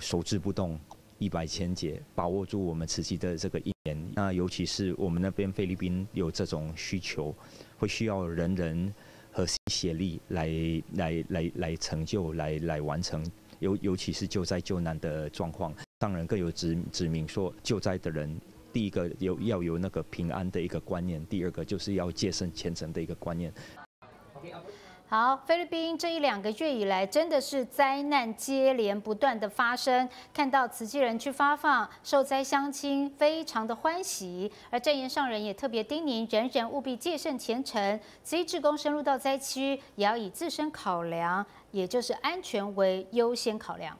守之不动，一百千劫，把握住我们慈济的这个一年。那尤其是我们那边菲律宾有这种需求，会需要人人和协力来来来来成就，来来完成。尤尤其是救灾救难的状况，当然更有指指明说救灾的人。第一个有要有那个平安的一个观念，第二个就是要戒慎虔诚的一个观念。好，菲律宾这一两个月以来，真的是灾难接连不断的发生。看到慈济人去发放受灾乡亲，非常的欢喜。而正言上人也特别叮咛，人人务必戒慎虔诚。慈济志工深入到灾区，也要以自身考量，也就是安全为优先考量。